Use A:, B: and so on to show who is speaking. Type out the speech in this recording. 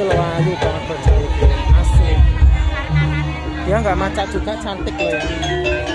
A: itu loh ayu banget berjalan. Asli. Dia nggak macet juga cantik loh ya.